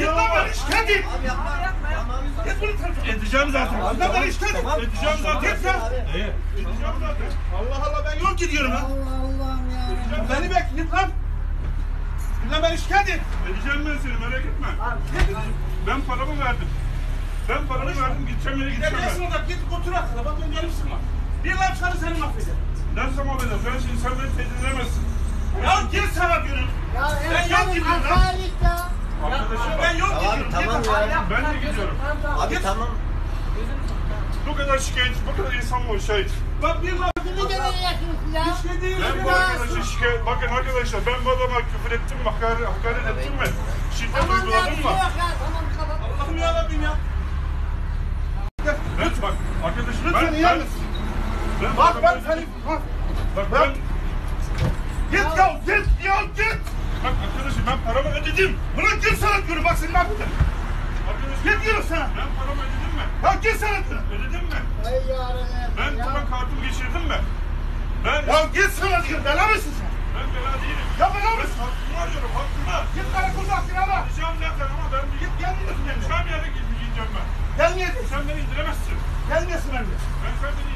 beni şikayet et. Git bunu tanıt. Edeceğim zaten. Beni şikayet et. Edeceğim zaten. Git. Edeceğim zaten. Allah Allah ben yol gidiyorum. Allah Allah'ım ya. Beni bekle lan. Lan beni şikayet et. Edeceğim ben seni merak etme. Ben paramı verdim. Ben paramı verdim gideceğim yere gideceğim Gidebilirsin ben. orada git otur arkada bak ben gelipsin var. Bir lan çıkarı seni mahvederim. Ne zaman bedel? Ben şimdi sen beni tehdit edemezsin. Ya gir sana diyorum. Ya Ben en yol senin gidiyorum lan. hata git ya. Arkadaşım Ben bak. yol Tamam, gidiyorum. tamam Git. ya. Abi Git. tamam. Bu kadar şikayet, bu kadar insan var şahit. Bak bir lan. Kimi deneyeceksiniz ya? Bir şey değil. Ben bu ya. arkadaşa şikayet, bakın arkadaşlar ben bu adama küfür ettim mi, hakaret, hakaret ettim mi? Şiddet Tamam ya bir uyguladım şey mı? yok ya. Tamam kapat. Allah'ım yarabbim ya. Ben bak arkadaşım Lütfen ben, ben, misin? ben, Bak ben seni... Bak. bak Ben- Git ya git ya git. bak arkadaşım ben paramı ödedim. Bırak gir sana diyorum bak seni ne yapacağım. Git diyorum sana. ben paramı ödedim mi? Ya gir sana diyorum. Ödedim mi? Ay yarabbim Ben ya. buna kartımı geçirdim mi? Ben, Ya git sana diyorum. Bela mısın sen? ben bela değilim. Ya bela Ben mısın? hakkımı arıyorum, hakkımı. Git karakolda aklını ala. Gideceğim zaten ama ben bir Git gelmiyorsun benimle. gideceğim yere gideceğim ben. Gelmiyorsun. Sen beni indiremezsin. Gelmiyorsun benimle. Ben sen beni.